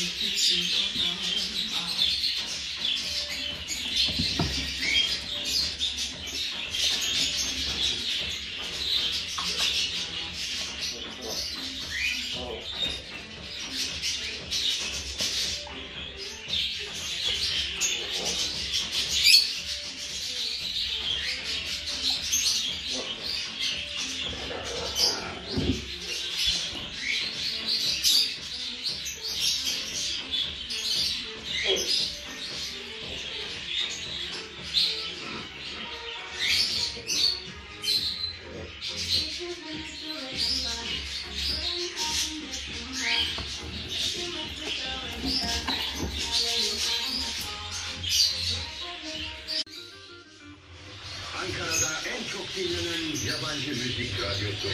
你比谁都能保 Ankara'da en çok dinlenen yabancı müzik radyosu.